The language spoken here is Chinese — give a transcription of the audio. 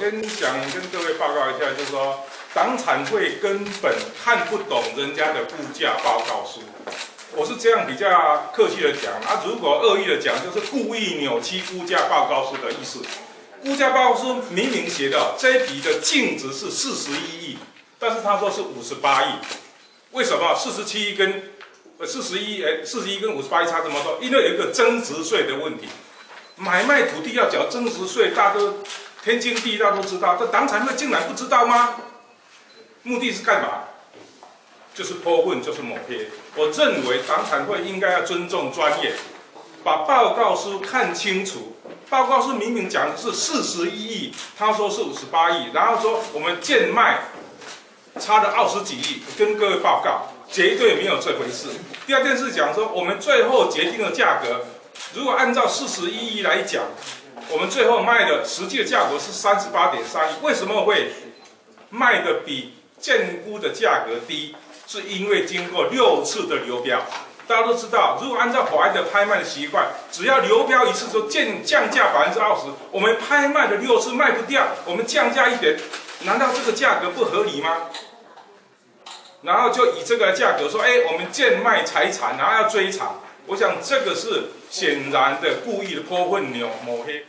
先想跟各位报告一下，就是说，党产会根本看不懂人家的估价报告书。我是这样比较客气的讲，啊，如果恶意的讲，就是故意扭曲估价报告书的意思。估价报告书明明写的这笔的净值是四十一亿，但是他说是五十八亿，为什么四十七亿跟四十一哎四十一跟五十八亿差这么多？因为有一个增值税的问题，买卖土地要缴增值税，大家都天经地义，大家都知道，这党产会竟然不知道吗？目的是干嘛？就是泼粪，就是抹黑。我认为党产会应该要尊重专业，把报告书看清楚。报告书明明讲的是四十一亿，他说是五十八亿，然后说我们贱卖差了二十几亿，跟各位报告，绝对没有这回事。第二件事讲说，我们最后决定的价格，如果按照四十一亿来讲，我们最后卖的实际的价格是三十八点三亿，为什么会卖的比建估的价格低？是因为经过六次的流标。大家都知道，如果按照华的拍卖的习惯，只要流标一次就降降价百分之二十。我们拍卖的六次卖不掉，我们降价一点，难道这个价格不合理吗？然后就以这个价格说，哎，我们贱卖财产，然后要追偿。我想这个是显然的故意的泼粪、牛抹黑。